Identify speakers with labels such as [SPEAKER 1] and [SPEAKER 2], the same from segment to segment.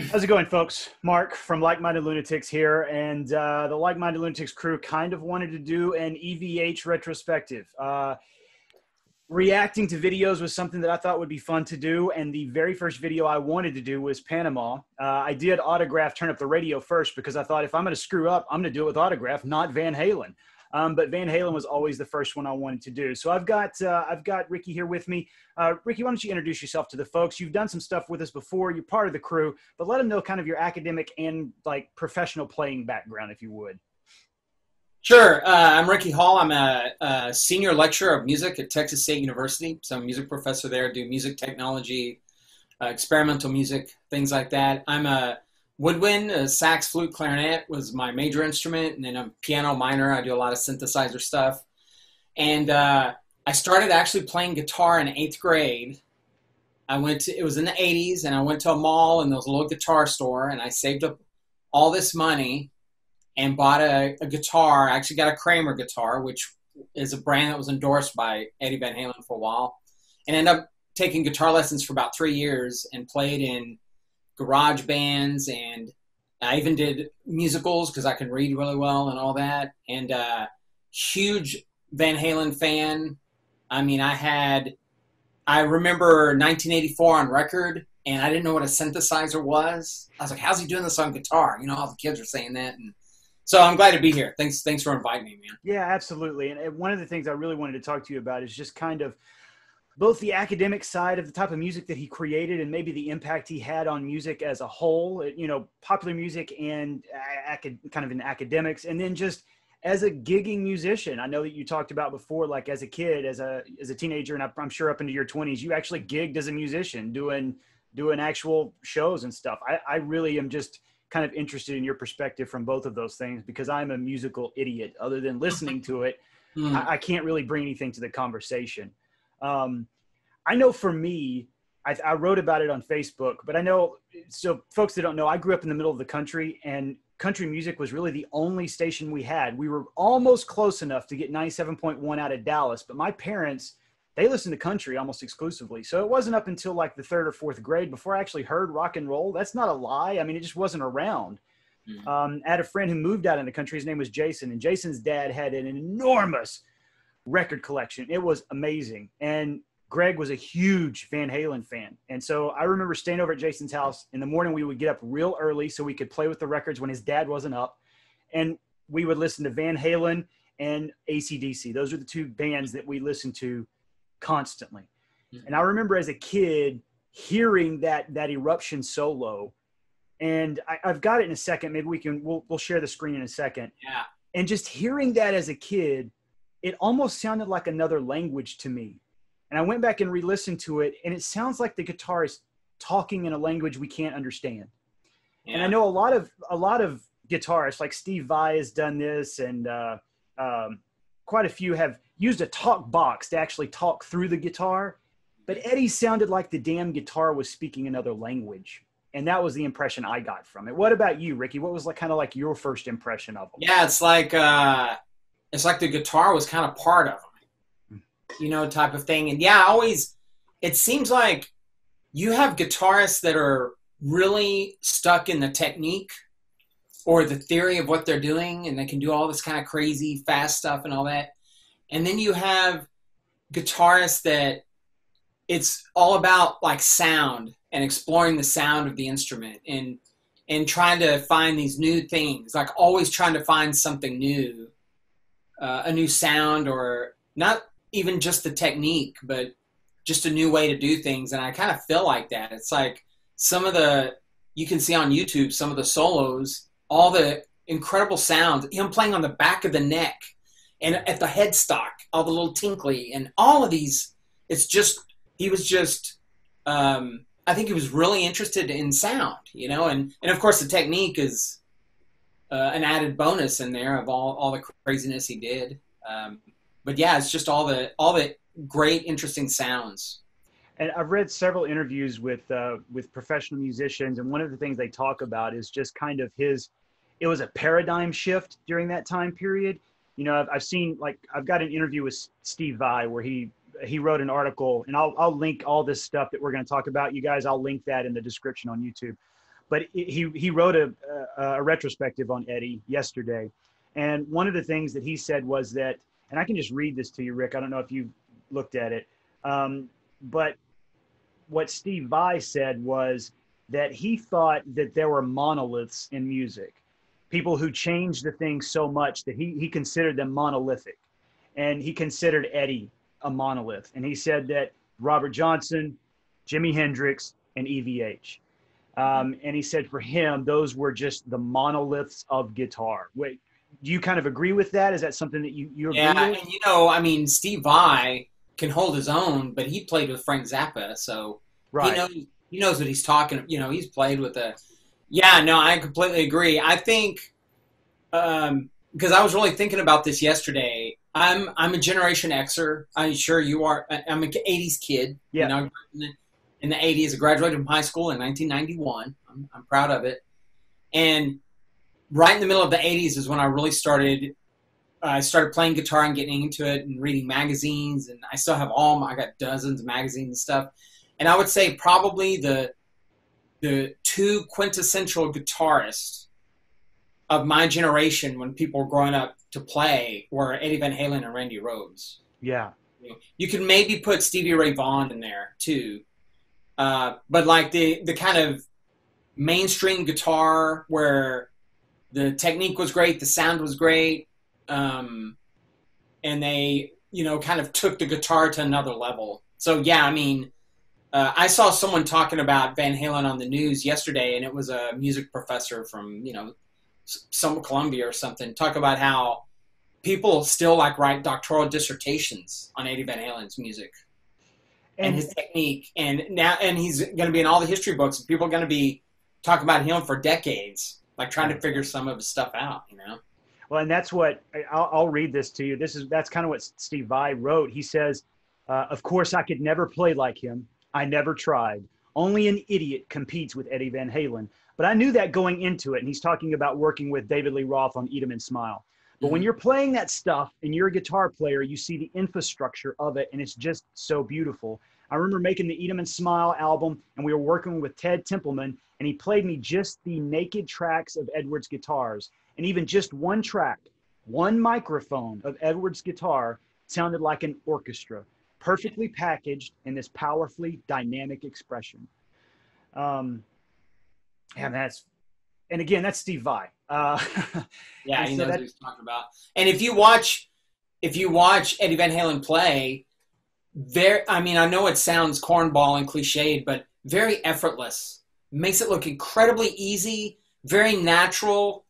[SPEAKER 1] How's it going, folks? Mark from Like Minded Lunatics here, and uh, the Like Minded Lunatics crew kind of wanted to do an EVH retrospective. Uh, reacting to videos was something that I thought would be fun to do, and the very first video I wanted to do was Panama. Uh, I did Autograph Turn Up the Radio first because I thought if I'm going to screw up, I'm going to do it with Autograph, not Van Halen. Um, but Van Halen was always the first one I wanted to do. So I've got uh, I've got Ricky here with me. Uh, Ricky, why don't you introduce yourself to the folks? You've done some stuff with us before. You're part of the crew, but let them know kind of your academic and like professional playing background, if you would.
[SPEAKER 2] Sure. Uh, I'm Ricky Hall. I'm a, a, senior lecturer of music at Texas State University. So I'm a music professor there. Do music technology, uh, experimental music, things like that. I'm a woodwind, a sax, flute, clarinet was my major instrument, and then a piano minor. I do a lot of synthesizer stuff. And uh, I started actually playing guitar in eighth grade. I went to, it was in the 80s, and I went to a mall and there was a little guitar store, and I saved up all this money and bought a, a guitar. I actually got a Kramer guitar, which is a brand that was endorsed by Eddie Van Halen for a while, and ended up taking guitar lessons for about three years and played in garage bands and I even did musicals because I can read really well and all that. And uh, huge Van Halen fan. I mean, I had, I remember 1984 on record, and I didn't know what a synthesizer was. I was like, "How's he doing this on guitar?" You know, all the kids are saying that, and so I'm glad to be here. Thanks, thanks for inviting me, man.
[SPEAKER 1] Yeah, absolutely. And one of the things I really wanted to talk to you about is just kind of both the academic side of the type of music that he created and maybe the impact he had on music as a whole, you know, popular music and acad- kind of in academics, and then just as a gigging musician. I know that you talked about before, like as a kid, as a as a teenager, and I'm sure up into your 20s, you actually gigged as a musician, doing doing actual shows and stuff. I, I really am just kind of interested in your perspective from both of those things because I'm a musical idiot. Other than listening to it, mm. I, I can't really bring anything to the conversation. Um, I know for me, I, I, wrote about it on Facebook, but I know so folks that don't know, I grew up in the middle of the country, and country music was really the only station we had. We were almost close enough to get 97.1 out of Dallas, but my parents they listened to country almost exclusively. So it wasn't up until like the third or fourth grade before I actually heard rock and roll. That's not a lie. I mean, it just wasn't around. Mm-hmm. Um, I had a friend who moved out in the country. His name was Jason, and Jason's dad had an enormous record collection. It was amazing. And Greg was a huge Van Halen fan. And so I remember staying over at Jason's house. In the morning, we would get up real early so we could play with the records when his dad wasn't up. And we would listen to Van Halen and ACDC. Those are the two bands that we listened to constantly. And I remember as a kid hearing that that eruption solo. And I, have got it in a second. Maybe we can we'll we'll share the screen in a second.
[SPEAKER 2] Yeah.
[SPEAKER 1] And just hearing that as a kid, it almost sounded like another language to me. And I went back and re-listened to it, and it sounds like the guitar is talking in a language we can't understand. Yeah. And I know a lot of a lot of guitarists, like Steve Vai, has done this, and uh, um, quite a few have used a talk box to actually talk through the guitar. But Eddie sounded like the damn guitar was speaking another language. And that was the impression I got from it. What about you, Ricky? What was like kind of like your first impression of him?
[SPEAKER 2] Yeah, it's like uh, it's like the guitar was kind of part of him you know, type of thing. And yeah, always, it seems like you have guitarists that are really stuck in the technique or the theory of what they're doing and they can do all this kind of crazy fast stuff and all that. And then you have guitarists that it's all about like sound and exploring the sound of the instrument and and trying to find these new things like always trying to find something new uh, a new sound or not even just the technique, but just a new way to do things. And I kind of feel like that. It's like some of the you can see on YouTube some of the solos, all the incredible sounds, him playing on the back of the neck and at the headstock, all the little tinkly and all of these. It's just he was just. Um, I think he was really interested in sound, you know, and and of course the technique is uh, an added bonus in there of all all the craziness he did. Um, but yeah, it's just all the all the great, interesting sounds.
[SPEAKER 1] And I've read several interviews with uh, with professional musicians, and one of the things they talk about is just kind of his. It was a paradigm shift during that time period. You know, I've, I've seen like I've got an interview with Steve Vai where he he wrote an article, and I'll I'll link all this stuff that we're going to talk about. You guys, I'll link that in the description on YouTube. but he he wrote a, a, a retrospective on Eddie yesterday, and one of the things that he said was that, and I can just read this to you, Rick. I don't know if you looked at it, um, but what Steve Vai said was that he thought that there were monoliths in music, people who changed the thing so much that he he considered them monolithic, and he considered Eddie a monolith, and he said that Robert Johnson, Jimi Hendrix, and EVH. Um, and he said for him, those were just the monoliths of guitar. Wait, do you kind of agree with that? Is that something that you you agree
[SPEAKER 2] yeah,
[SPEAKER 1] with?
[SPEAKER 2] and you know, I mean, Steve Vai can hold his own, but he played with Frank Zappa, so
[SPEAKER 1] right.
[SPEAKER 2] he knows he knows what he's talking. You know, he's played with a. Yeah, no, I completely agree. I think um, because I was really thinking about this yesterday. I'm I'm a Generation Xer. I'm sure you are. I'm an '80s kid.
[SPEAKER 1] Yeah.
[SPEAKER 2] You know, in the, in the '80s, I graduated from high school in 1991. I'm, I'm proud of it. And right in the middle of the '80s is when I really started. I started playing guitar and getting into it and reading magazines, and I still have all. My, I got dozens of magazines and stuff. And I would say probably the the two quintessential guitarists of my generation when people were growing up to play were Eddie Van Halen and Randy Rhoads.
[SPEAKER 1] yeah,
[SPEAKER 2] You could maybe put Stevie Ray Vaughan in there too, uh, but like the the kind of mainstream guitar where the technique was great, the sound was great, um, and they you know kind of took the guitar to another level. So yeah, I mean. Uh, I saw someone talking about Van Halen on the news yesterday, and it was a music professor from you know some Columbia or something talk about how people still like write doctoral dissertations on Eddie Van Halen's music and,
[SPEAKER 1] and
[SPEAKER 2] his technique, and now and he's going to be in all the history books. And people are going to be talking about him for decades, like trying to figure some of his stuff out. You know.
[SPEAKER 1] Well, and that's what I'll, I'll read this to you. This is that's kind of what Steve Vai wrote. He says, uh, "Of course, I could never play like him. I never tried. Only an idiot competes with Eddie Van Halen. But I knew that going into it. And he's talking about working with David Lee Roth on Eat 'em and Smile. But
[SPEAKER 2] Mm-hmm.
[SPEAKER 1] when you're playing that stuff and you're a guitar player, you see the infrastructure of it, and it's just so beautiful. I remember making the Eat 'em and Smile album, and we were working with Ted Templeman, and he played me just the naked tracks of Edwards guitars, and even just one track, one microphone of Edwards guitar sounded like an orchestra, perfectly packaged in this powerfully dynamic expression. Um, and that's, and again, that's Steve Vai. Uh,
[SPEAKER 2] Yeah, he
[SPEAKER 1] so
[SPEAKER 2] knows what he's talking about. And if you watch, if you watch Eddie Van Halen play, there, I mean, I know it sounds cornball and cliched, but very effortless. Makes it look incredibly easy, very natural.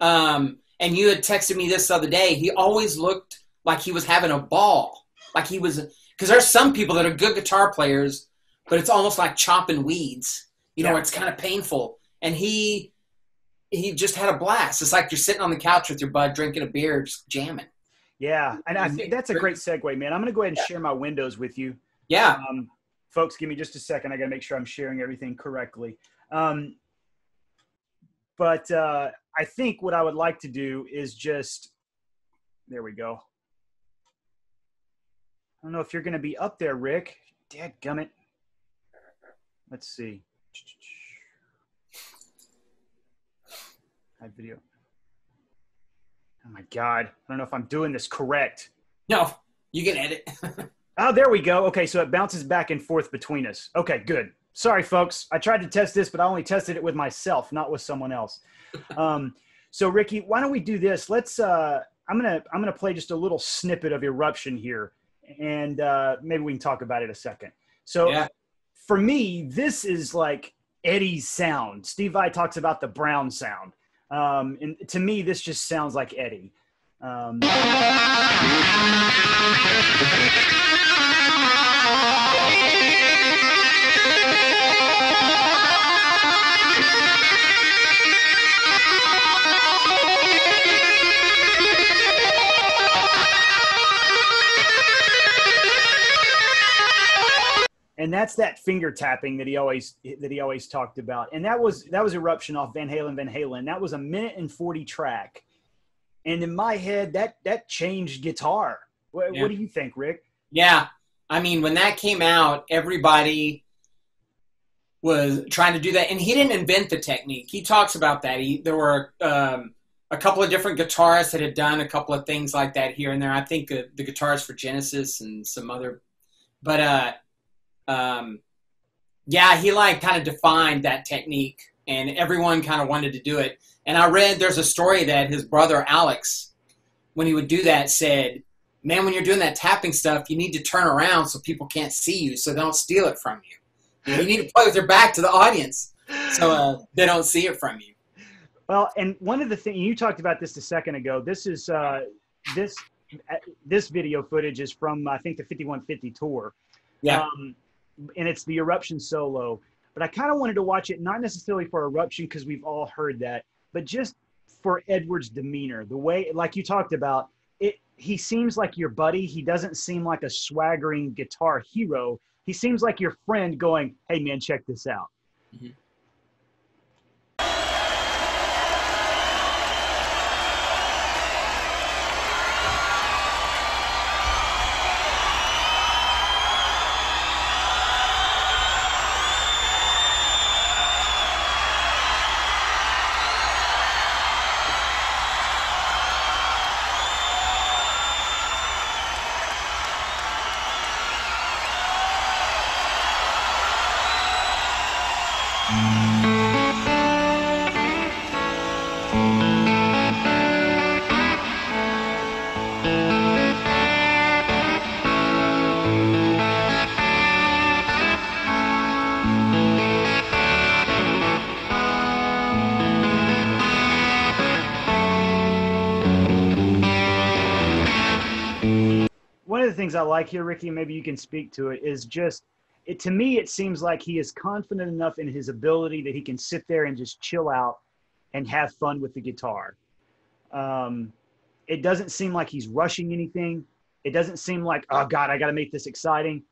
[SPEAKER 2] Um, and you had texted me this the other day. He always looked like he was having a ball, like he was. Because there's some people that are good guitar players, but it's almost like chopping weeds. You know,
[SPEAKER 1] Yeah.
[SPEAKER 2] it's kind of painful. And he he just had a blast. It's like you're sitting on the couch with your bud drinking a beer, just jamming.
[SPEAKER 1] Yeah, and I think that's a great segue, man. I'm going to go ahead and share my windows with you.
[SPEAKER 2] Yeah,
[SPEAKER 1] Um, folks, give me just a second. I got to make sure I'm sharing everything correctly. Um, but uh, I think what I would like to do is just, there we go. I don't know if you're going to be up there, Rick. Dad gummit. Let's see. Hide video. Oh my God. I don't know if I'm doing this correct.
[SPEAKER 2] no, you can edit.
[SPEAKER 1] Oh, there we go. Okay, so it bounces back and forth between us. Okay, good. Sorry, folks. I tried to test this, but I only tested it with myself, not with someone else. Um, so, Ricky, why don't we do this? Let's. Uh, I'm gonna. I'm gonna play just a little snippet of Eruption here, and uh, maybe we can talk about it a second. So,
[SPEAKER 2] Yeah.
[SPEAKER 1] for me, this is like Eddie's sound. Steve Vai talks about the Brown sound, um, and to me, this just sounds like Eddie. Um, that's that finger tapping that he always that he always talked about and that was that was eruption off van halen van halen that was a minute and 40 track and in my head that that changed guitar what,
[SPEAKER 2] Yeah.
[SPEAKER 1] what do you think rick
[SPEAKER 2] yeah, I mean, when that came out, everybody was trying to do that, and he didn't invent the technique. He talks about that. He there were um, a couple of different guitarists that had done a couple of things like that here and there. I think uh, the guitars for Genesis and some other, but uh, um, yeah, he like kind of defined that technique, and everyone kind of wanted to do it. And I read there's a story that his brother Alex, when he would do that, said, "Man, when you're doing that tapping stuff, you need to turn around so people can't see you, so they don't steal it from you. You need to play with your back to the audience, so uh, they don't see it from you."
[SPEAKER 1] Well, and one of the things you talked about this a second ago. This is uh, this uh, this video footage is from I think the 5150 tour.
[SPEAKER 2] Yeah.
[SPEAKER 1] Um, and it's the eruption solo. But I kind of wanted to watch it not necessarily for eruption because we've all heard that, but just for Edward's demeanor, the way like you talked about it. He seems like your buddy. He doesn't seem like a swaggering guitar hero. He seems like your friend going, "Hey man, check this out."
[SPEAKER 2] Mhm.
[SPEAKER 1] Things I like here, Ricky, maybe you can speak to it, is just it to me it seems like he is confident enough in his ability that he can sit there and just chill out and have fun with the guitar. Um, it doesn't seem like he's rushing anything. It doesn't seem like, oh God, I got to make this exciting.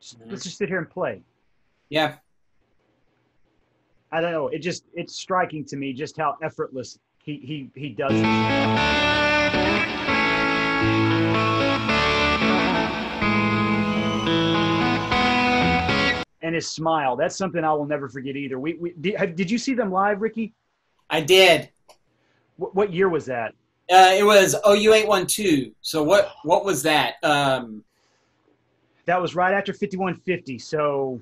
[SPEAKER 1] Just,
[SPEAKER 2] Mhm.
[SPEAKER 1] Let's just sit here and play.
[SPEAKER 2] Yeah,
[SPEAKER 1] I don't know. It just it's striking to me just how effortless he he he does And his smile. That's something I will never forget either. We, we did, have- did you see them live, Ricky?
[SPEAKER 2] I did.
[SPEAKER 1] What, what year was that?
[SPEAKER 2] Uh, it was OU eight one two. So what what was that? Um,
[SPEAKER 1] That was right after 5150. So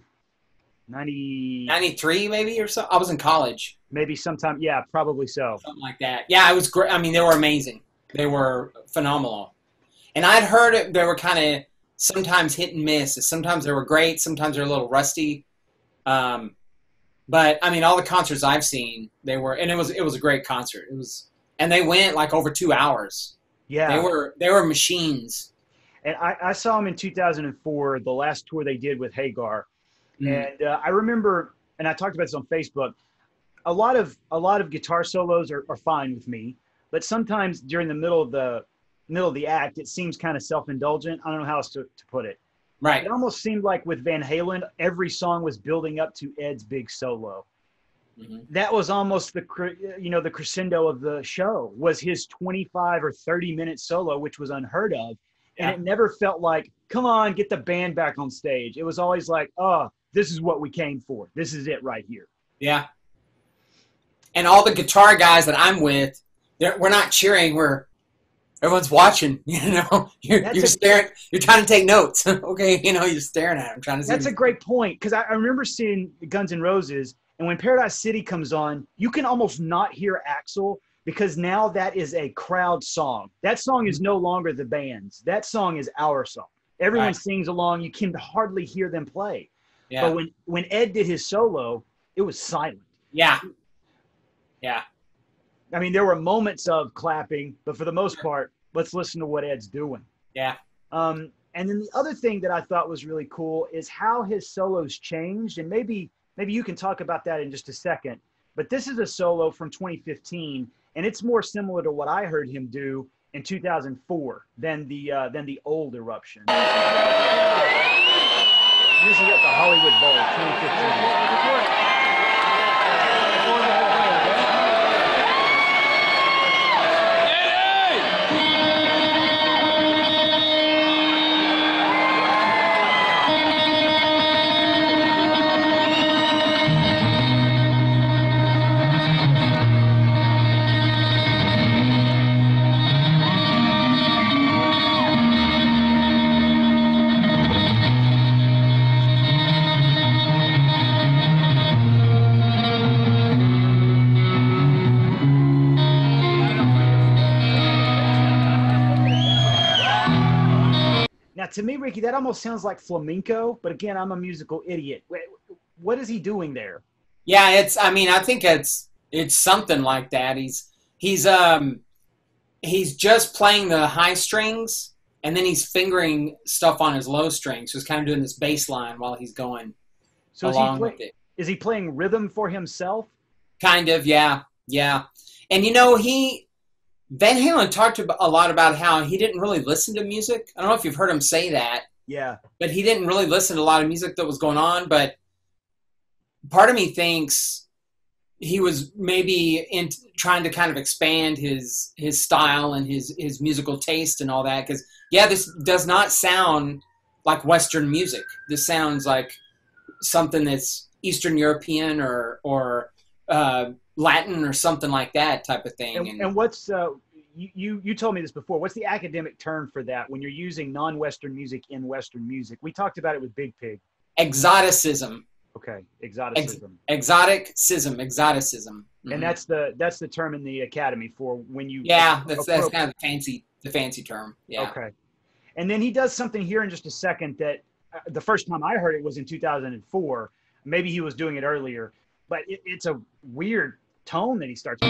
[SPEAKER 1] 90,
[SPEAKER 2] ninety three maybe or so. I was in college,
[SPEAKER 1] maybe sometime. Yeah, probably so.
[SPEAKER 2] something like that. Yeah, it was great. I mean, they were amazing. They were phenomenal. And I'd heard it. They were kind of sometimes hit and miss. Sometimes they were great. Sometimes they're a little rusty. Um, but I mean, all the concerts I've seen, they were, and it was it was a great concert. It was, and they went like over two hours.
[SPEAKER 1] Yeah.
[SPEAKER 2] They were they were machines.
[SPEAKER 1] and I, I saw him in 2004, the last tour they did with Hagar.
[SPEAKER 2] Mm.
[SPEAKER 1] And uh, I remember, and I talked about this on Facebook. A lot of a lot of guitar solos are, are fine with me, but sometimes during the middle of the middle of the act, it seems kind of self indulgent. I don't know how else to, to put it.
[SPEAKER 2] Right.
[SPEAKER 1] It almost seemed like with Van Halen, every song was building up to Ed's big solo.
[SPEAKER 2] hmm
[SPEAKER 1] That was almost the you know the crescendo of the show was his 25 or 30 minute solo, which was unheard of, and
[SPEAKER 2] Yeah.
[SPEAKER 1] it never felt like come on get the band back on stage. It was always like oh this is what we came for. This is it right here.
[SPEAKER 2] Yeah. And all the guitar guys that I'm with, they're, we're not cheering. We're everyone's watching. You know, you're,
[SPEAKER 1] That's
[SPEAKER 2] you're
[SPEAKER 1] a-
[SPEAKER 2] staring. You're trying to take notes. okay, you know, you're staring at them, trying to see.
[SPEAKER 1] That's a great point because I, I remember seeing Guns N' Roses, and when Paradise City comes on, you can almost not hear Axl because now that is a crowd song. That song is no longer the band's. That song is our song. Everyone
[SPEAKER 2] Right.
[SPEAKER 1] sings along. You can hardly hear them play.
[SPEAKER 2] yeah,
[SPEAKER 1] But when when Ed did his solo, it was silent.
[SPEAKER 2] yeah, yeah,
[SPEAKER 1] I mean, there were moments of clapping, but for the most part, let's listen to what Ed's doing.
[SPEAKER 2] yeah,
[SPEAKER 1] Um, and then the other thing that I thought was really cool is how his solos changed, and maybe maybe you can talk about that in just a second. But this is a solo from 2015, and it's more similar to what I heard him do in 2004 than the uh, than the old eruption. This is at the Hollywood Bowl 2015. To me, Ricky, that almost sounds like flamenco. But again, I'm a musical idiot. What is he doing there?
[SPEAKER 2] Yeah, it's. I mean, I think it's it's something like that. He's he's um he's just playing the high strings and then he's fingering stuff on his low strings. So he's kind of doing this bass line while he's going so along
[SPEAKER 1] is play,
[SPEAKER 2] with it.
[SPEAKER 1] Is he playing rhythm for himself?
[SPEAKER 2] Kind of, yeah, yeah. And you know, he Van Halen talked a lot about how he didn't really listen to music. I don't know if you've heard him say that.
[SPEAKER 1] Yeah.
[SPEAKER 2] But he didn't really listen to a lot of music that was going on. But part of me thinks he was maybe in trying to kind of expand his his style and his his musical taste and all that because yeah this does not sound like western music this sounds like something that's eastern european or or uh, latin or something like that type of thing
[SPEAKER 1] and, and what's uh, you you told me this before what's the academic term for that when you're using non-western music in western music we talked about it with big pig
[SPEAKER 2] exoticism
[SPEAKER 1] Okay, exoticism.
[SPEAKER 2] Ex- exoticism, exoticism.
[SPEAKER 1] Mm-hmm. And that's the that's the term in the academy for when you.
[SPEAKER 2] Yeah, that's that's kind of the fancy the fancy term. Yeah.
[SPEAKER 1] Okay, and then he does something here in just a second that uh, the first time I heard it was in 2004. Maybe he was doing it earlier, but it, it's a weird tone that he starts.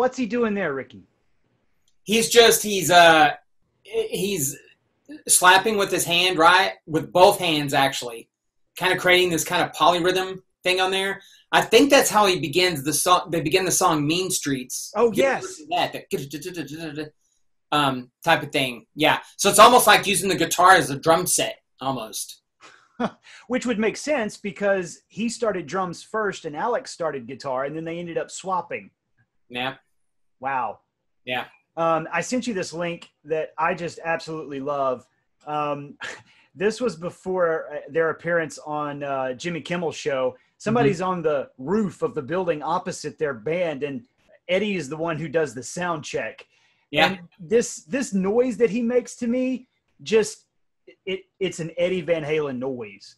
[SPEAKER 1] What's he doing there, Ricky?
[SPEAKER 2] He's just he's uh he's slapping with his hand, right? With both hands, actually, kind of creating this kind of polyrhythm thing on there. I think that's how he begins the song. They begin the song "Mean Streets."
[SPEAKER 1] Oh yes,
[SPEAKER 2] that, that um, type of thing. Yeah, so it's almost like using the guitar as a drum set, almost.
[SPEAKER 1] Which would make sense because he started drums first, and Alex started guitar, and then they ended up swapping.
[SPEAKER 2] Yeah.
[SPEAKER 1] Wow.
[SPEAKER 2] Yeah.
[SPEAKER 1] Um, I sent you this link that I just absolutely love. Um, this was before uh, their appearance on uh, Jimmy Kimmel's show. Somebody's mm-hmm. on the roof of the building opposite their band, and Eddie is the one who does the sound check.
[SPEAKER 2] Yeah.
[SPEAKER 1] And this this noise that he makes to me, just it it's an Eddie Van Halen noise.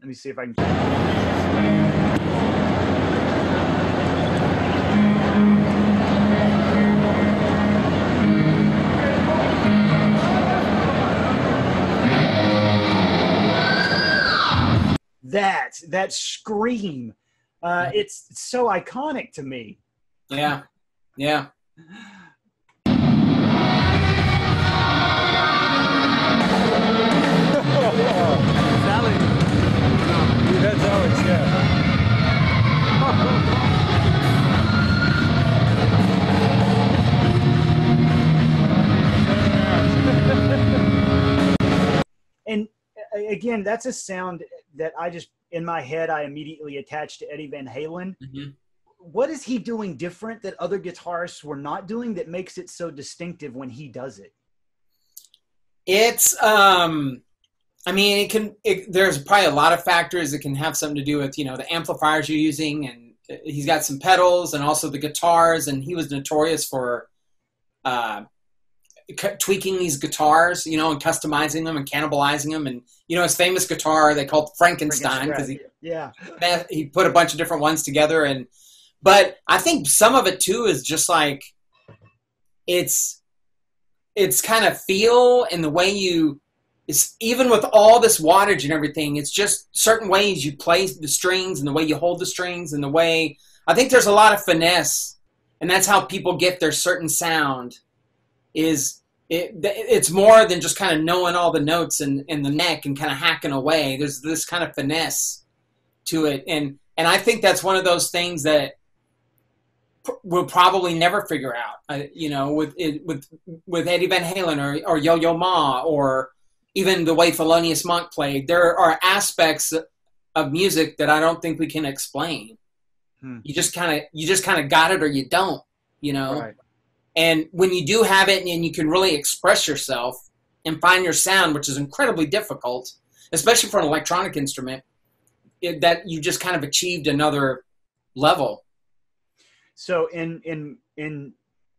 [SPEAKER 1] Let me see if I can. That that scream uh, it's, it's so iconic to me
[SPEAKER 2] yeah yeah
[SPEAKER 3] Alex. That's Alex, yeah.
[SPEAKER 1] and again, that's a sound that I just in my head I immediately attached to Eddie Van Halen. Mm-hmm. What is he doing different that other guitarists were not doing that makes it so distinctive when he does it?
[SPEAKER 2] It's um I mean it can it, there's probably a lot of factors that can have something to do with, you know, the amplifiers you're using and he's got some pedals and also the guitars and he was notorious for uh tweaking these guitars, you know, and customizing them and cannibalizing them. And you know, his famous guitar they called Frankenstein because he
[SPEAKER 1] yeah
[SPEAKER 2] he put a bunch of different ones together. And but I think some of it too is just like it's it's kind of feel and the way you it's even with all this wattage and everything. It's just certain ways you play the strings and the way you hold the strings and the way I think there's a lot of finesse, and that's how people get their certain sound. Is it, it's more than just kind of knowing all the notes in, in the neck and kind of hacking away. There's this kind of finesse to it, and and I think that's one of those things that we'll probably never figure out. Uh, you know, with with with Eddie Van Halen or or Yo Yo Ma or even the way Thelonious Monk played. There are aspects of music that I don't think we can explain.
[SPEAKER 1] Hmm.
[SPEAKER 2] You just kind of you just kind of got it or you don't, you know.
[SPEAKER 1] Right.
[SPEAKER 2] And when you do have it and you can really express yourself and find your sound, which is incredibly difficult, especially for an electronic instrument, it, that you just kind of achieved another level.
[SPEAKER 1] So in in in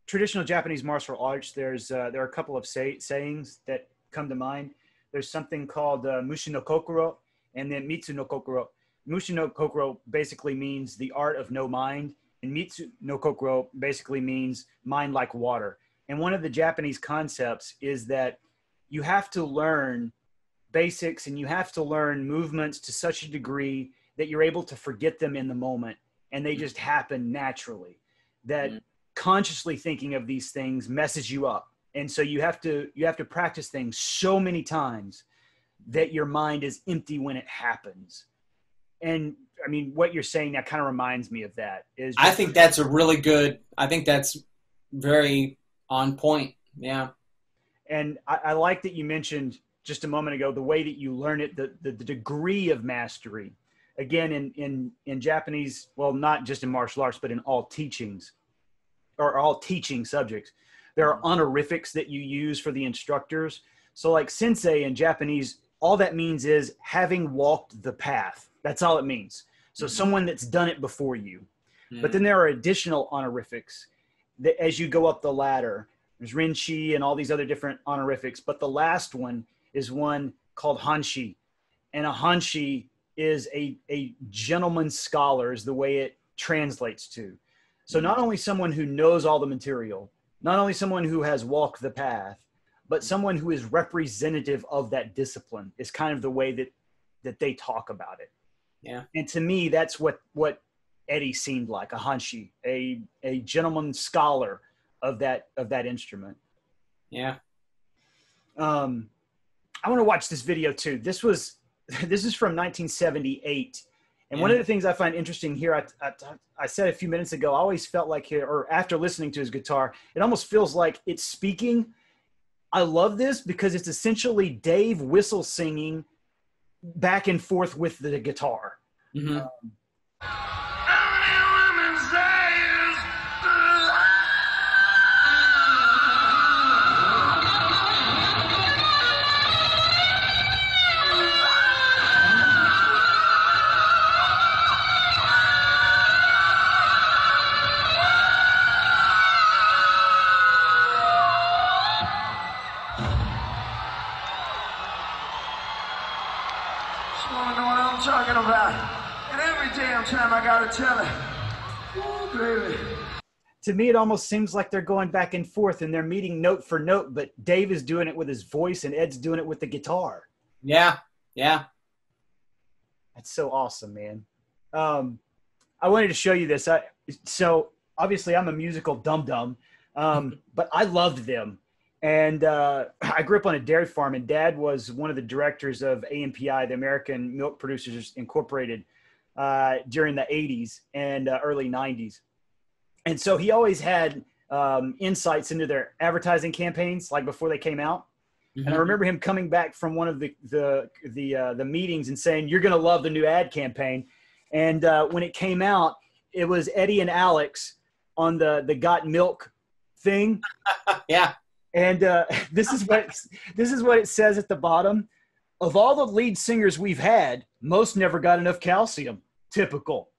[SPEAKER 1] traditional Japanese martial arts, there's uh, there are a couple of say, sayings that come to mind. There's something called uh, mushin no kokoro and then mizu no kokoro. Mushin no kokoro basically means the art of no mind, and mizu no kokoro basically means mind like water. And one of the Japanese concepts is that you have to learn basics and you have to learn movements to such a degree that you're able to forget them in the moment and they just happen naturally. That
[SPEAKER 2] Mm.
[SPEAKER 1] consciously thinking of these things messes you up. And so you have to you have to practice things so many times that your mind is empty when it happens. And I mean, what you're saying that kind of reminds me of that. Is
[SPEAKER 2] I think that's a really good. I think that's very on point. Yeah.
[SPEAKER 1] and I, I like that you mentioned just a moment ago the way that you learn it, the, the, the degree of mastery. Again, in, in, in Japanese, well, not just in martial arts, but in all teachings or all teaching subjects, there are honorifics that you use for the instructors. So, like sensei in Japanese, all that means is having walked the path. That's all it means. So,
[SPEAKER 2] Mhm.
[SPEAKER 1] someone that's done it before you.
[SPEAKER 2] Mm.
[SPEAKER 1] But then there are additional honorifics that as you go up the ladder. There's Renshi and all these other different honorifics. But the last one is one called Hanshi. And a Hanshi is a, a gentleman scholar, is the way it translates to. So not only someone who knows all the material, not only someone who has walked the path, but someone who is representative of that discipline is kind of the way that that they talk about it.
[SPEAKER 2] Yeah.
[SPEAKER 1] And to me, that's what what Eddie seemed like a hanshi, a a gentleman scholar of that of that instrument.
[SPEAKER 2] yeah.
[SPEAKER 1] Um, I want to watch this video too. This was this is from 1978, and one of the things I find interesting here, I, I, I said a few minutes ago, I always felt like here, or after listening to his guitar, it almost feels like it's speaking. I love this because it's essentially Dave whistle singing back and forth with the guitar.
[SPEAKER 2] hmm
[SPEAKER 4] Just
[SPEAKER 1] To me, it almost seems like they're going back and forth and they're meeting note for note, but Dave is doing it with his voice and Ed's doing it with the guitar.
[SPEAKER 2] Yeah. Yeah.
[SPEAKER 1] That's so awesome, man. Um, I wanted to show you this. I, so obviously, I'm a musical dum dum, um, but I loved them. And uh, I grew up on a dairy farm, and Dad was one of the directors of AMPI, the American Milk Producers Incorporated, uh, during the 80s and uh, early 90s. And so he always had um, insights into their advertising campaigns, like before they came out. And I
[SPEAKER 2] Mhm.
[SPEAKER 1] remember him coming back from one of the the the uh, the meetings and saying, "You're going to love the new ad campaign." And uh, when it came out, it was Eddie and Alex on the the Got Milk thing,
[SPEAKER 2] yeah.
[SPEAKER 1] and uh, this is what this is what it says at the bottom. Of all the lead singers we've had, most never got enough calcium. Typical,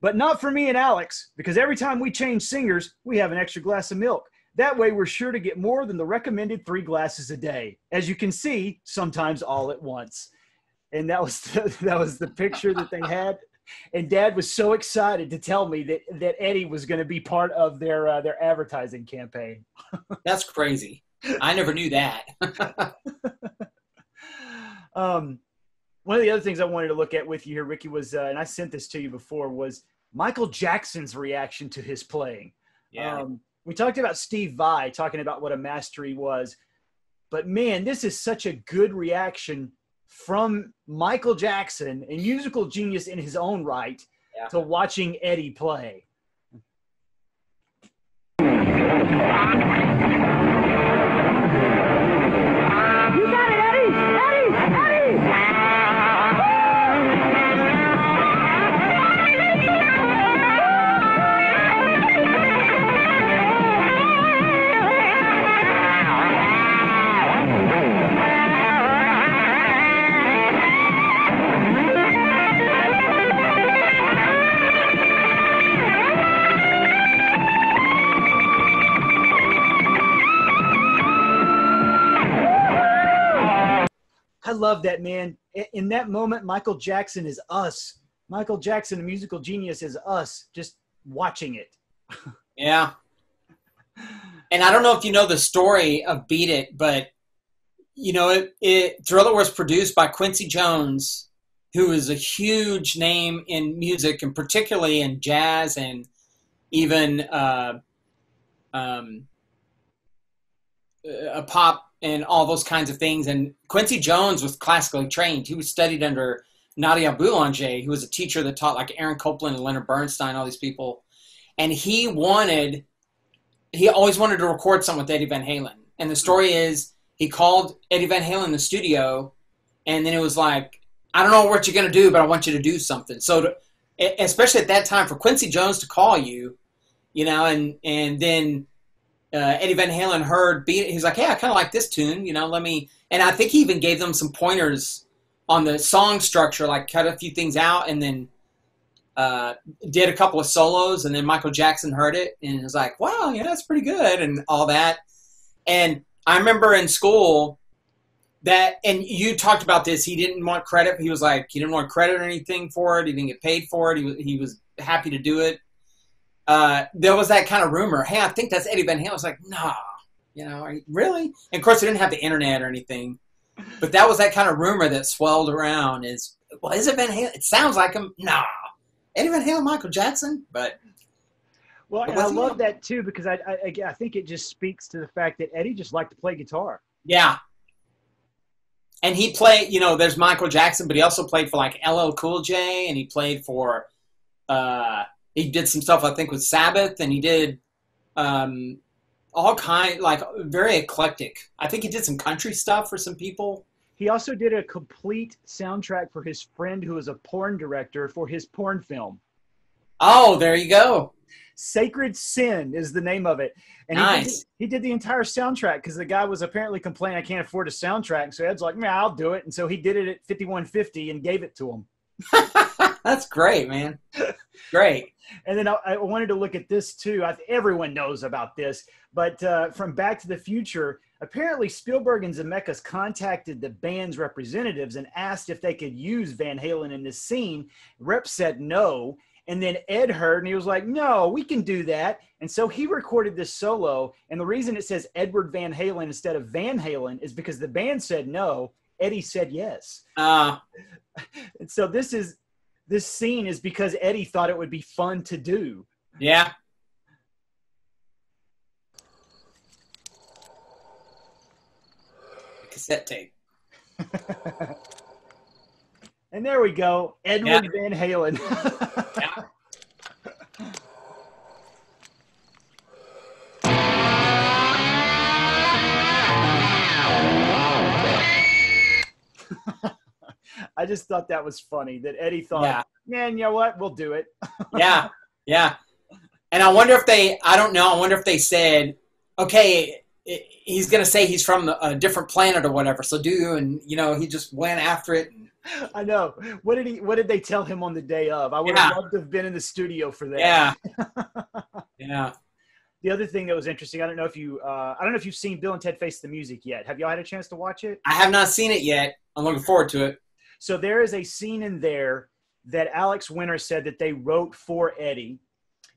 [SPEAKER 1] but not for me and Alex because every time we change singers, we have an extra glass of milk. That way, we're sure to get more than the recommended three glasses a day. As you can see, sometimes all at once. And that was the, that was the picture that they had. And Dad was so excited to tell me that that Eddie was going to be part of their uh, their advertising campaign.
[SPEAKER 2] That's crazy. I never knew that.
[SPEAKER 1] um, one of the other things I wanted to look at with you here, Ricky, was, uh, and I sent this to you before, was Michael Jackson's reaction to his playing.
[SPEAKER 2] yeah.
[SPEAKER 1] Um, we talked about Steve Vai talking about what a mastery was, but man, this is such a good reaction from Michael Jackson, a musical genius in his own right,
[SPEAKER 2] Yeah.
[SPEAKER 1] to watching Eddie play. Love that man. In that moment, Michael Jackson is us. Michael Jackson, a musical genius, is us just watching it.
[SPEAKER 2] Yeah. And I don't know if you know the story of Beat It, but you know it, it Thriller was produced by Quincy Jones, who is a huge name in music and particularly in jazz and even uh, um, uh, pop and all those kinds of things. And Quincy Jones was classically trained. He was studied under Nadia Boulanger, who was a teacher that taught like Aaron Copland and Leonard Bernstein, all these people. And he wanted, he always wanted to record something with Eddie Van Halen. And the story is he called Eddie Van Halen in the studio, and then it was like, I don't know what you're going to do, but I want you to do something. So, to, especially at that time, for Quincy Jones to call you, you know, and and then uh, Eddie Van Halen heard beat. He's like, "Hey, I kind of like this tune, you know. Let me." And I think he even gave them some pointers on the song structure, like cut a few things out, and then uh, did a couple of solos. And then Michael Jackson heard it and was like, "Wow, yeah, that's pretty good," and all that. And I remember in school that, and you talked about this. He didn't want credit. He was like, he didn't want credit or anything for it. He didn't get paid for it. He he was happy to do it. Uh, there was that kind of rumor. Hey, I think that's Eddie Van Halen. I was like, nah, you know, are you- really? And of course, they didn't have the internet or anything. But that was that kind of rumor that swelled around. Is well, is it Van Halen? It sounds like him. Nah, Eddie Van Halen, Michael Jackson. But
[SPEAKER 1] Well,
[SPEAKER 2] But
[SPEAKER 1] I love
[SPEAKER 2] on-
[SPEAKER 1] that too because I, I I think it just speaks to the fact that Eddie just liked to play guitar.
[SPEAKER 2] yeah. And he played, you know, there's Michael Jackson, but he also played for like LL Cool J, and he played for, uh, he did some stuff I think with Sabbath, and he did um, all kind, like very eclectic. I think he did some country stuff for some people.
[SPEAKER 1] He also did a complete soundtrack for his friend who was a porn director for his porn film.
[SPEAKER 2] Oh, there you go.
[SPEAKER 1] Sacred Sin is the name of it. And he, did, he did the entire soundtrack because the guy was apparently complaining, I can't afford a soundtrack. So Ed's like, yeah, I'll do it. And so he did it at 5150 and gave it to him.
[SPEAKER 2] That's great, man. Great.
[SPEAKER 1] And then I, I wanted to look at this too. I, everyone knows about this, but uh, from Back to the Future, apparently Spielberg and Zemeckis contacted the band's representatives and asked if they could use Van Halen in this scene. Rep said no. And then Ed heard and he was like, no, we can do that. And so he recorded this solo. And the reason it says Edward Van Halen instead of Van Halen is because the band said no. Eddie said yes.
[SPEAKER 2] Uh,
[SPEAKER 1] And so this is this scene is because Eddie thought it would be fun to do.
[SPEAKER 2] yeah. Cassette tape.
[SPEAKER 1] And there we go, Edward Van Halen.
[SPEAKER 2] Yeah.
[SPEAKER 1] I just thought that was funny that Eddie thought,
[SPEAKER 2] Yeah.
[SPEAKER 1] man, you know what? We'll do it.
[SPEAKER 2] yeah, yeah. And I wonder if they, I don't know, I wonder if they said, okay, he's going to say he's from a different planet or whatever, so do you? And, you know, he just went after it.
[SPEAKER 1] I know. What did he? What did they tell him on the day of? I would
[SPEAKER 2] Yeah.
[SPEAKER 1] have loved to have been in the studio for that.
[SPEAKER 2] Yeah. yeah.
[SPEAKER 1] The other thing that was interesting, I don't know if you, uh, I don't know if you've seen Bill and Ted Face the Music yet. Have y'all had a chance to watch it?
[SPEAKER 2] I have not seen it yet. I'm looking forward to it.
[SPEAKER 1] So there is a scene in there that Alex Winter said that they wrote for Eddie,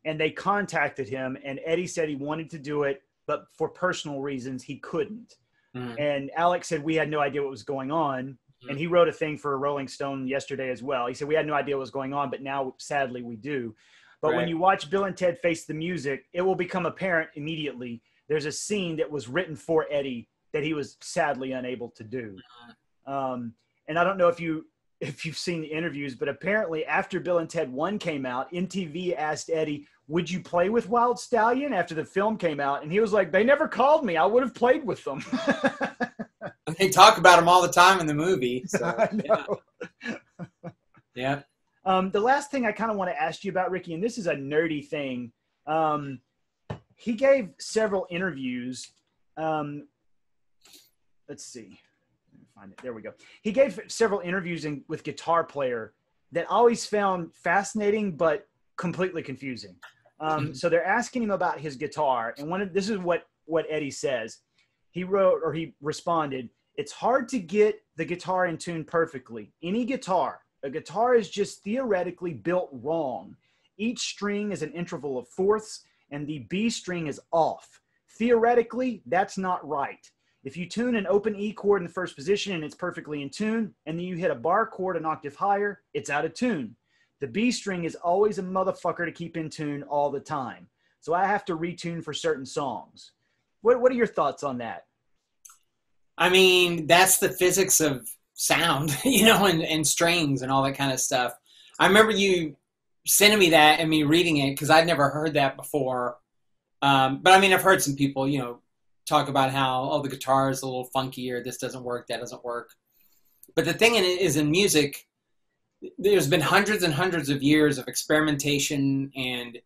[SPEAKER 1] and they contacted him, and Eddie said he wanted to do it, but for personal reasons he couldn't.
[SPEAKER 2] Mhm.
[SPEAKER 1] And Alex said we had no idea what was going on,
[SPEAKER 2] Mhm.
[SPEAKER 1] and he wrote a thing for Rolling Stone yesterday as well. He said we had no idea what was going on, but now sadly we do. But when you watch Bill and Ted Face the Music, it will become apparent immediately. There's a scene that was written for Eddie that he was sadly unable to do. Um, and I don't know if you if you've seen the interviews, but apparently after Bill and Ted One came out, MTV asked Eddie, "Would you play with Wild Stallion?" After the film came out, and he was like, "They never called me. I would have played with them."
[SPEAKER 2] And they talk about him all the time in the movie. So,
[SPEAKER 1] know.
[SPEAKER 2] yeah.
[SPEAKER 1] Um, the last thing I kind of want to ask you about, Ricky, and this is a nerdy thing. Um, he gave several interviews. Um, let's see. Find it. There we go. He gave several interviews in, with Guitar Player that always found fascinating, but completely confusing. Um, so they're asking him about his guitar, and one of this is what what Eddie says. He wrote or he responded. it's hard to get the guitar in tune perfectly. Any guitar, a guitar is just theoretically built wrong. Each string is an interval of fourths, and the B string is off. Theoretically, that's not right. If you tune an open E chord in the first position and it's perfectly in tune, and then you hit a bar chord an octave higher, it's out of tune. The B string is always a motherfucker to keep in tune all the time. So I have to retune for certain songs. What, what are your thoughts on that?
[SPEAKER 2] I mean, that's the physics of sound, you know, and, and strings and all that kind of stuff. I remember you sending me that and me reading it because I'd never heard that before. Um, but I mean, I've heard some people, you know, talk about how oh the guitar is a little funky or this doesn't work, that doesn't work. But the thing in is in music, there's been hundreds and hundreds of years of experimentation and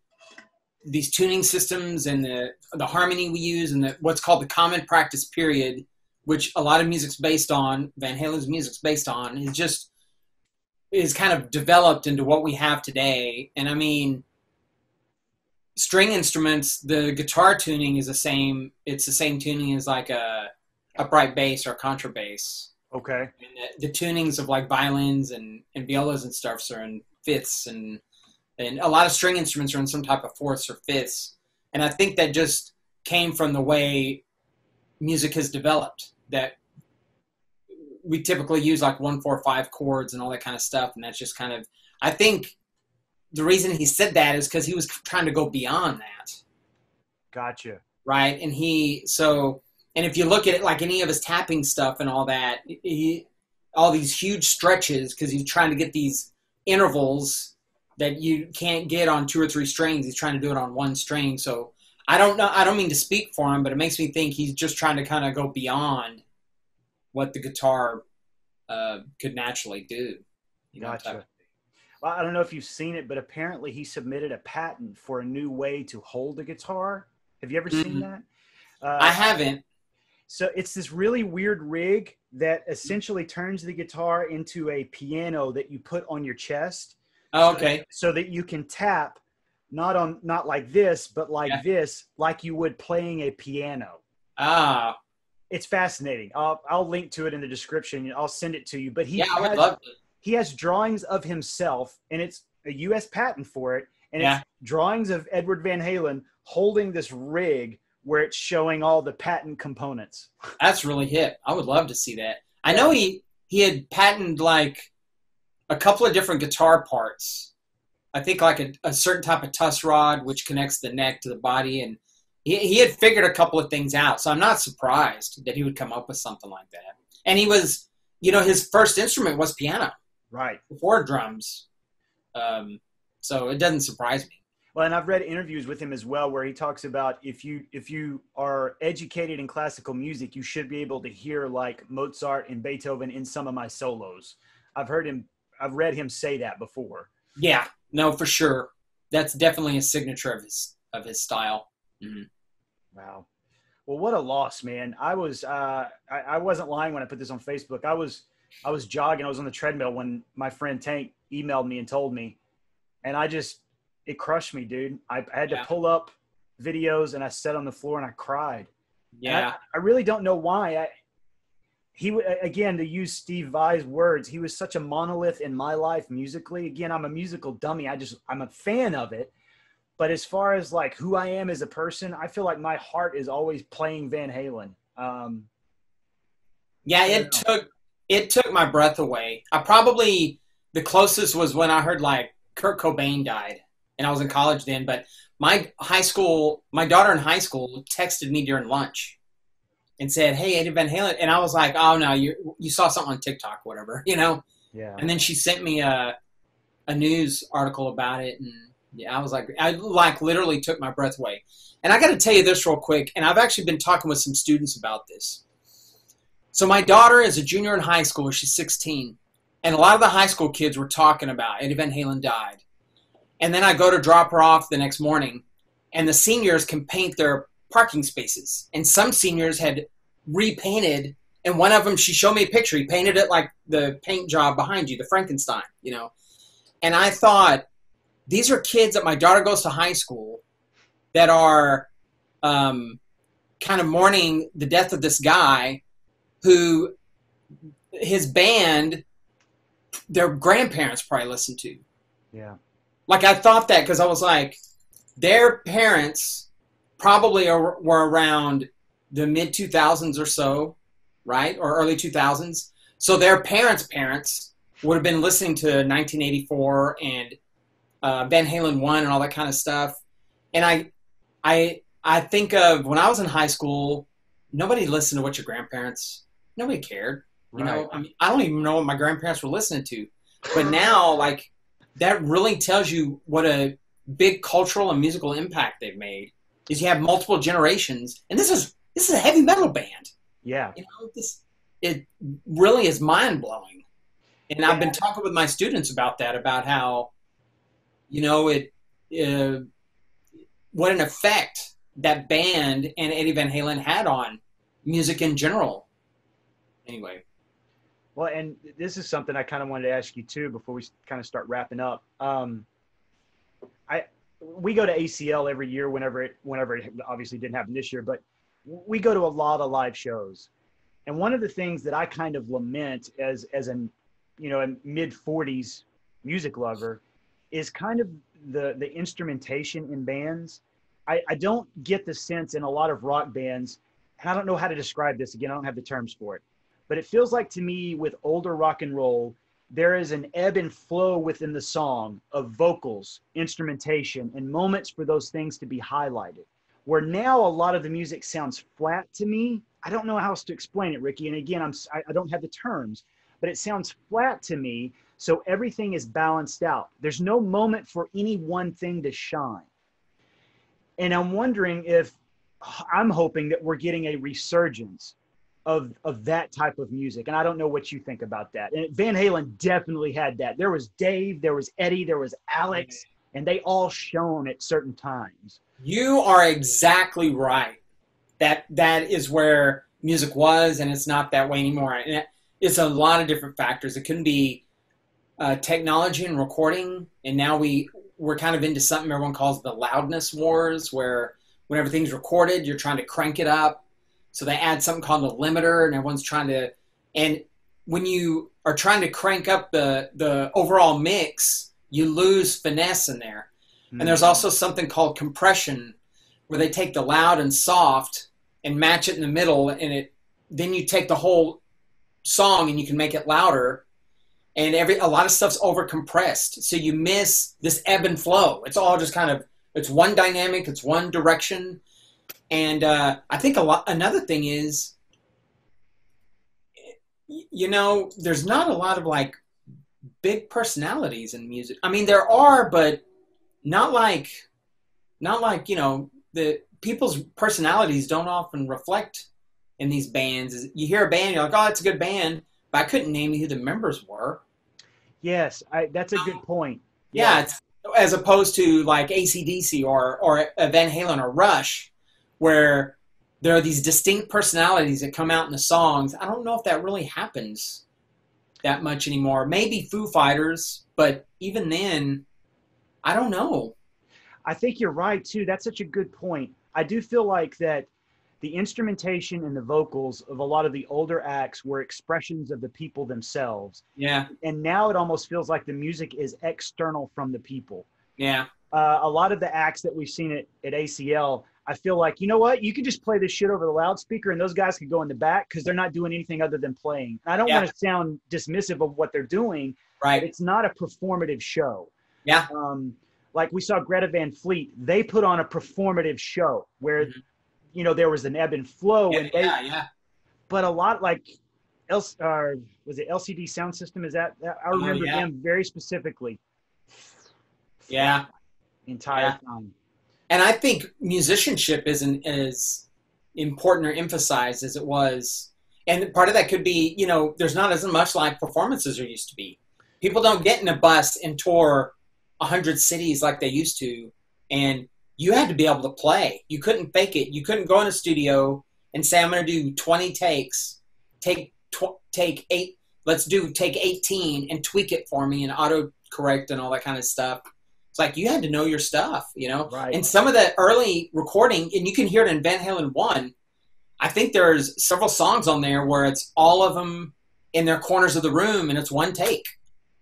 [SPEAKER 2] these tuning systems and the the harmony we use and the, what's called the common practice period, which a lot of music's based on, Van Halen's music's based on, is just is kind of developed into what we have today. And I mean, string instruments, the guitar tuning is the same. It's the same tuning as like a upright bass or contrabass.
[SPEAKER 1] Okay.
[SPEAKER 2] And the, the tunings of like violins and, and violas and stuffs are in fifths and and a lot of string instruments are in some type of fourths or fifths. And I think that just came from the way music has developed. That we typically use like one, four, five chords and all that kind of stuff, and that's just kind of. I think the reason he said that is because he was trying to go beyond that.
[SPEAKER 1] Gotcha.
[SPEAKER 2] Right, and he so and if you look at it like any of his tapping stuff and all that, he all these huge stretches because he's trying to get these intervals that you can't get on two or three strings. He's trying to do it on one string. So I don't know. I don't mean to speak for him, but it makes me think he's just trying to kind of go beyond what the guitar uh, could naturally do. You know,
[SPEAKER 1] Gotcha. Well, I don't know if you've seen it, but apparently he submitted a patent for a new way to hold a guitar. Have you ever seen
[SPEAKER 2] Mhm.
[SPEAKER 1] that? Uh,
[SPEAKER 2] I haven't.
[SPEAKER 1] So it's this really weird rig that essentially turns the guitar into a piano that you put on your chest.
[SPEAKER 2] Oh,
[SPEAKER 1] so-
[SPEAKER 2] okay.
[SPEAKER 1] So that you can tap not on not like this, but like
[SPEAKER 2] Yeah.
[SPEAKER 1] this, like you would playing a piano.
[SPEAKER 2] Ah,
[SPEAKER 1] It's fascinating. I'll I'll link to it in the description. I'll send it to you. But he
[SPEAKER 2] yeah, I would love to.
[SPEAKER 1] He has drawings of himself, and it's a U.S. patent for it, and
[SPEAKER 2] Yeah.
[SPEAKER 1] it's drawings of Edward Van Halen holding this rig where it's showing all the patent components.
[SPEAKER 2] That's really hip. I would love to see that. I know he he had patented like a couple of different guitar parts. I think like a, a certain type of truss rod which connects the neck to the body, and he, he had figured a couple of things out. So I'm not surprised that he would come up with something like that. And he was, you know, his first instrument was piano
[SPEAKER 1] Right.
[SPEAKER 2] before drums. Um, so it doesn't surprise me.
[SPEAKER 1] Well, and I've read interviews with him as well where he talks about if you if you are educated in classical music, you should be able to hear like Mozart and Beethoven in some of my solos. I've heard him I've read him say that before.
[SPEAKER 2] Yeah, no, for sure. That's definitely a signature of his of his style. Mhm.
[SPEAKER 1] Wow. Well, what a loss, man. I was uh I, I wasn't lying when I put this on Facebook. I was I was jogging, I was on the treadmill when my friend Tank emailed me and told me. And I just it crushed me, dude. I, I had
[SPEAKER 2] Yeah.
[SPEAKER 1] to pull up videos and I sat on the floor and I cried.
[SPEAKER 2] Yeah,
[SPEAKER 1] I, I really don't know why. I, he again to use Steve Vai's words, he was such a monolith in my life musically. Again, I'm a musical dummy. I just I'm a fan of it. But as far as like who I am as a person, I feel like my heart is always playing Van Halen. Um,
[SPEAKER 2] Yeah, it took it took my breath away. I probably the closest was when I heard like Kurt Cobain died, and I was in college then. But my high school, my daughter in high school texted me during lunch and said, "Hey, Eddie Van Halen," and I was like, "Oh no, you you saw something on TikTok, whatever, you know."
[SPEAKER 1] yeah.
[SPEAKER 2] And then she sent me a a news article about it, and yeah, I was like, I like literally took my breath away. And I got to tell you this real quick, and I've actually been talking with some students about this. So my daughter is a junior in high school; she's 16, and a lot of the high school kids were talking about Eddie Van Halen died. And then I go to drop her off the next morning, and the seniors can paint their parking spaces, and some seniors had repainted and one of them she showed me a picture. He painted it like the paint job behind you the frankenstein you know. And i thought these are kids that my daughter goes to high school that are um, kind of mourning the death of this guy who his band, their grandparents probably listened to.
[SPEAKER 1] Yeah.
[SPEAKER 2] Like I thought that because I was like, their parents probably are, were around the mid 2000s or so, right, or early 2000s. So their parents' parents would have been listening to 1984 and uh, Van Halen one and all that kind of stuff. And I, I, I think of when I was in high school, nobody listened to what your grandparents. Nobody cared. You know,
[SPEAKER 1] Right.
[SPEAKER 2] I mean, I don't even know what my grandparents were listening to. But now, like, that really tells you what a big cultural and musical impact they've made. Is you have multiple generations, and this is this is a heavy metal band.
[SPEAKER 1] Yeah.
[SPEAKER 2] You know, this it really is mind blowing. And I've been talking with my students about that, about how, you know, it, uh, what an effect that band and Eddie Van Halen had on music in general. Anyway,
[SPEAKER 1] Well, and this is something I kind of wanted to ask you too before we kind of start wrapping up. Um, I we go to ACL every year whenever it whenever it obviously didn't happen this year, but we go to a lot of live shows. And one of the things that I kind of lament as as an you know a mid 40s music lover is kind of the the instrumentation in bands. I, I don't get the sense in a lot of rock bands, and I don't know how to describe this again. I don't have the terms for it but it feels like to me with older rock and roll there is an ebb and flow within the song of vocals instrumentation and moments for those things to be highlighted. Where now a lot of the music sounds flat to me i don't know how else to explain it ricky. And again i'm I, I don't have the terms but it sounds flat to me so everything is balanced out. There's no moment for any one thing to shine. And i'm wondering if i'm hoping that we're getting a resurgence of of that type of music. And I don't know what you think about that. And Van Halen definitely had that. There was Dave, there was Eddie, there was Alex, and they all shone at certain times.
[SPEAKER 2] you are exactly right. That that is where music was, and it's not that way anymore. And it- it's a lot of different factors. It can be uh, technology and recording, and now we we're kind of into something everyone calls the loudness wars, where when everything's recorded, you're trying to crank it up. So they add something called a limiter, and everyone's trying to. And when you are trying to crank up the the overall mix, you lose finesse in there. And there's hmm. also something called compression, where they take the loud and soft and match it in the middle, and it then you take the whole song and you can make it louder. And every a lot of stuff's over compressed, so you miss this ebb and flow. It's all just kind of it's one dynamic, it's one direction, and uh, I think a lot. Another thing is, you know, there's not a lot of like big personalities in music. I mean, there are, but not like not like you know the people's personalities don't often reflect in these bands you hear a band you're like oh it's a good band but i couldn't name you who the members were
[SPEAKER 1] yes, I, that's a good point.
[SPEAKER 2] yeah, it's as opposed to like acdc or or van halen or rush where there are these distinct personalities that come out in the songs i don't know if that really happens that much anymore maybe foo fighters but even then i don't know
[SPEAKER 1] I think you're right too. That's such a good point. I do feel like that the instrumentation and the vocals of a lot of the older acts were expressions of the people themselves.
[SPEAKER 2] yeah
[SPEAKER 1] And now it almost feels like the music is external from the people.
[SPEAKER 2] yeah
[SPEAKER 1] uh, a lot of the acts that we've seen at, at ACL, I feel like, you know what? You could just play this shit over the loudspeaker and those guys could go in the back because they're not doing anything other than playing. I don't
[SPEAKER 2] Yeah.
[SPEAKER 1] want to sound dismissive of what they're doing, but
[SPEAKER 2] right
[SPEAKER 1] it's not a performative show.
[SPEAKER 2] Yeah.
[SPEAKER 1] Um, like we saw Greta Van Fleet, they put on a performative show where,
[SPEAKER 2] Mhm.
[SPEAKER 1] you know, there was an ebb and flow
[SPEAKER 2] yeah,
[SPEAKER 1] and they,
[SPEAKER 2] yeah, yeah.
[SPEAKER 1] but a lot like, L, uh, was it LCD Soundsystem? Is that, that I
[SPEAKER 2] Oh,
[SPEAKER 1] remember
[SPEAKER 2] yeah.
[SPEAKER 1] them very specifically
[SPEAKER 2] Yeah.
[SPEAKER 1] the entire
[SPEAKER 2] Yeah.
[SPEAKER 1] time.
[SPEAKER 2] And I think musicianship isn't as important or emphasized as it was. And part of that could be, you know, there's not as much live performances there used to be. People don't get in a bus and tour a hundred cities like they used to. And you had to be able to play. You couldn't fake it. You couldn't go in a studio and say, I'm going to do 20 takes, take, tw- take eight, let's do take 18 and tweak it for me and auto correct and all that kind of stuff. It's like you had to know your stuff, you know?
[SPEAKER 1] Right.
[SPEAKER 2] And some of the early recording, and you can hear it in Van Halen 1, I think there's several songs on there where it's all of them in their corners of the room, and it's one take.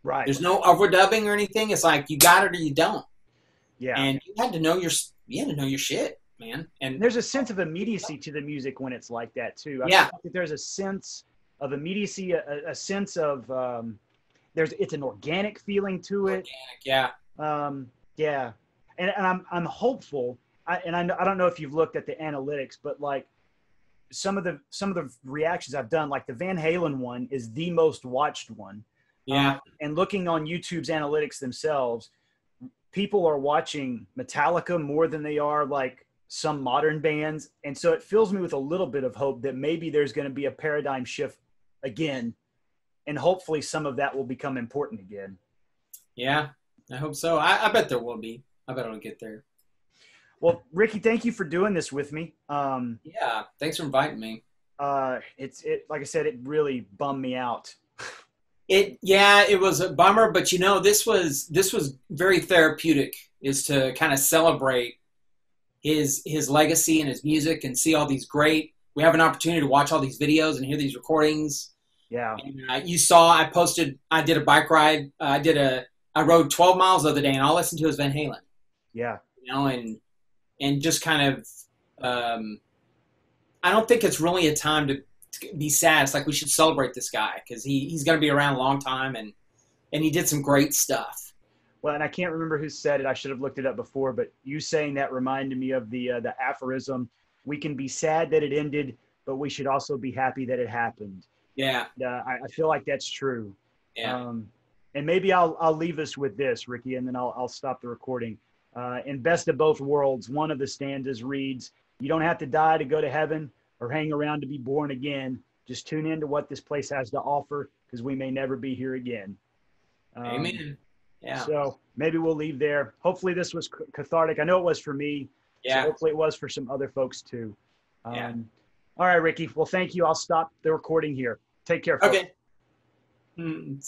[SPEAKER 1] Right.
[SPEAKER 2] There's no overdubbing or anything. It's like you got it or you don't,
[SPEAKER 1] yeah.
[SPEAKER 2] and you had to know your you had to know your shit, man.
[SPEAKER 1] And there's a sense of immediacy to the music when it's like that too. I
[SPEAKER 2] Yeah.
[SPEAKER 1] like there's a sense of immediacy, a, a sense of um, there's it's an organic feeling to it.
[SPEAKER 2] yeah,
[SPEAKER 1] Um, yeah, and, and I'm I'm hopeful. I, and I, I don't know if you've looked at the analytics, but like some of the some of the reactions I've done, like the Van Halen one is the most watched one.
[SPEAKER 2] yeah,
[SPEAKER 1] Um, and looking on YouTube's analytics themselves, people are watching Metallica more than they are like some modern bands. And so it fills me with a little bit of hope that maybe there's going to be a paradigm shift again. And hopefully some of that will become important again.
[SPEAKER 2] yeah. I hope so. I, I bet there will be. I bet it'll get there.
[SPEAKER 1] Well, Ricky, thank you for doing this with me. Um,
[SPEAKER 2] Yeah. Thanks for inviting me.
[SPEAKER 1] uh, it's it like I said, it really bummed me out.
[SPEAKER 2] It yeah, it was a bummer, but you know, this was this was very therapeutic is to kind of celebrate his his legacy and his music and see all these great we have an opportunity to watch all these videos and hear these recordings.
[SPEAKER 1] Yeah,
[SPEAKER 2] And, uh, you saw I posted I did a bike ride. Uh, I did a I rode 12 miles the other day and all I listened to was Van Halen.
[SPEAKER 1] yeah,
[SPEAKER 2] You know, and and just kind of um I don't think it's really a time to, to be sad. It's like we should celebrate this guy because he, he's going to be around a long time and and he did some great stuff.
[SPEAKER 1] Well, and I can't remember who said it. I should have looked it up before, but you saying that reminded me of the uh, the aphorism: "We can be sad that it ended, but we should also be happy that it happened."
[SPEAKER 2] Yeah,
[SPEAKER 1] Uh, I, I feel like that's true.
[SPEAKER 2] yeah,
[SPEAKER 1] Um, and maybe I'll I'll leave us with this, Ricky, and then I'll I'll stop the recording. Uh, in Best of Both Worlds, one of the stanzas reads, "You don't have to die to go to heaven or hang around to be born again. Just tune in to what this place has to offer, because we may never be here again." Um,
[SPEAKER 2] amen. Yeah,
[SPEAKER 1] So maybe we'll leave there. Hopefully, this was c- cathartic. I know it was for me. So
[SPEAKER 2] yeah.
[SPEAKER 1] hopefully, it was for some other folks too. Um,
[SPEAKER 2] Yeah.
[SPEAKER 1] All right, Ricky. Well, thank you. I'll stop the recording here. Take care. folks.
[SPEAKER 2] Okay. Mm,